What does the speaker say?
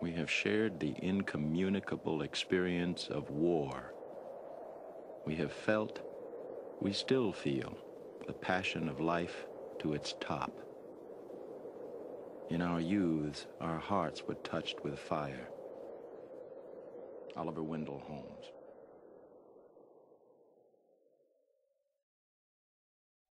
We have shared the incommunicable experience of war. We have felt, we still feel, the passion of life to its top. In our youths, our hearts were touched with fire. Oliver Wendell Holmes.